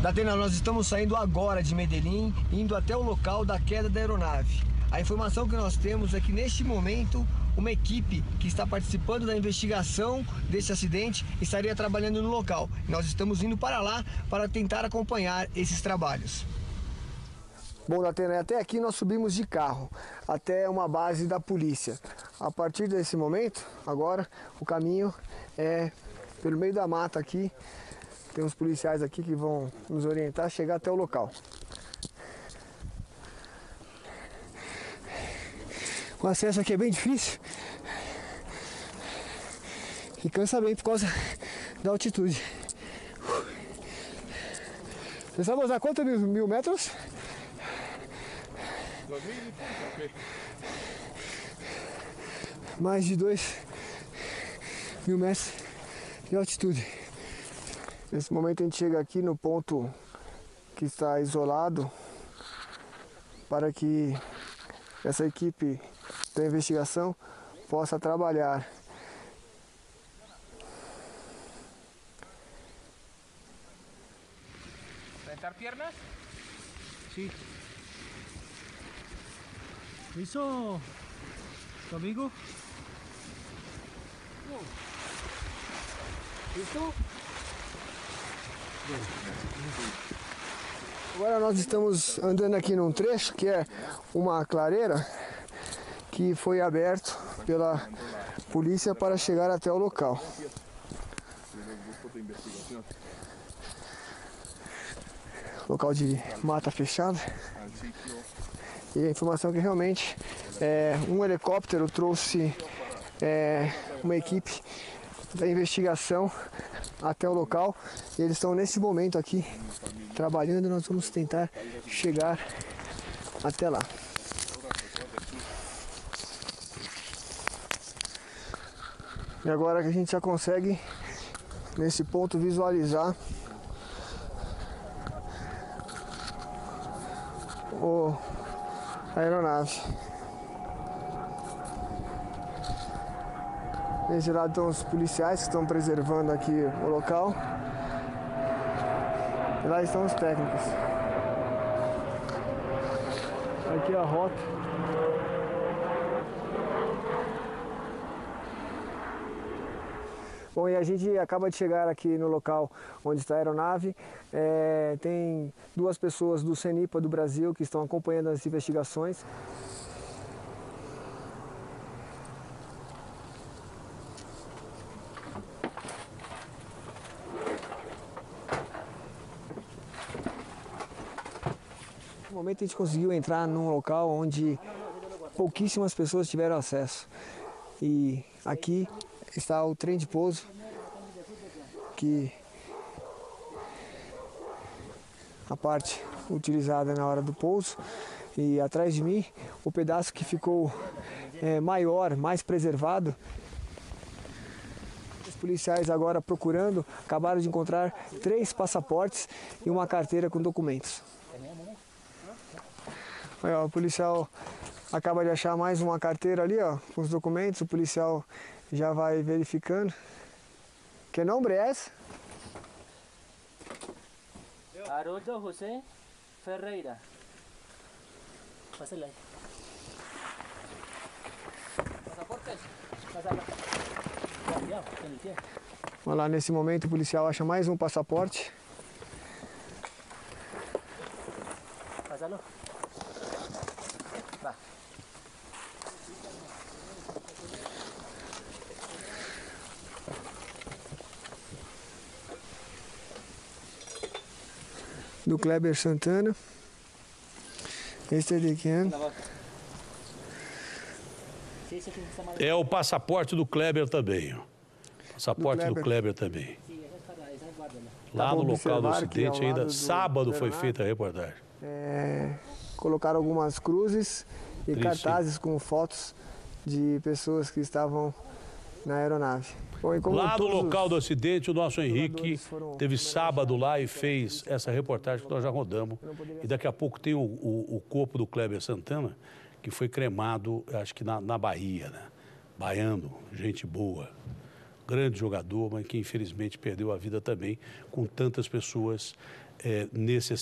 Datena, nós estamos saindo agora de Medellín, indo até o local da queda da aeronave. A informação que nós temos é que neste momento uma equipe que está participando da investigação desse acidente estaria trabalhando no local. Nós estamos indo para lá para tentar acompanhar esses trabalhos. Bom, Datena, até aqui nós subimos de carro até uma base da polícia. A partir desse momento, agora, o caminho é pelo meio da mata aqui. Tem uns policiais aqui que vão nos orientar a chegar até o local. O acesso aqui é bem difícil e cansa bem por causa da altitude. Você sabe usar quantos mil, mil metros? Mais de dois mil metros de altitude. Nesse momento a gente chega aqui no ponto que está isolado para que essa equipe da investigação possa trabalhar. ¿Sentar piernas? Sí. ¿Listo? ¿Tu amigo? Listo? Agora nós estamos andando aqui num trecho que é uma clareira que foi aberto pela polícia para chegar até o local. Local de mata fechada. E a informação é que realmente é, um helicóptero trouxe é, uma equipe da investigação até o local e eles estão nesse momento aqui trabalhando. Nós vamos tentar chegar até lá. E agora que a gente já consegue nesse ponto visualizar o a aeronave. Nesse lado estão os policiais que estão preservando aqui o local. E lá estão os técnicos. Aqui a rota. Bom, e a gente acaba de chegar aqui no local onde está a aeronave. É, tem duas pessoas do CENIPA do Brasil que estão acompanhando as investigações. Momento a gente conseguiu entrar num local onde pouquíssimas pessoas tiveram acesso. E aqui está o trem de pouso que a parte utilizada na hora do pouso e atrás de mim o pedaço que ficou é, maior, mais preservado. Os policiais agora procurando acabaram de encontrar três passaportes e uma carteira com documentos. Aí, ó, o policial acaba de achar mais uma carteira ali, ó, com os documentos. O policial já vai verificando. Que nome é esse? Haroldo José Ferreira. Cuidado, con el pie. Olha lá, nesse momento o policial acha mais um passaporte. Pásalo. Va. Do Kleber Santana. Esse é de quem? É o passaporte do Kleber também. Passaporte do Kleber. Kleber, também. Esa guárdala. Lá Dá no local do acidente, ainda do- sábado do foi feita a reportagem. É, colocaram algumas cruzes e Triste. cartazes com fotos de pessoas que estavam na aeronave. Bom, Lá no local do acidente, o nosso Henrique teve sábado lá e fez essa reportagem que nós já rodamos. E daqui a pouco tem o, o- o corpo do Kleber Santana, que foi cremado, acho que na, na Bahia, né? Baiano, gente boa. grande jogador, mas que infelizmente perdeu a vida também com tantas pessoas é, nesse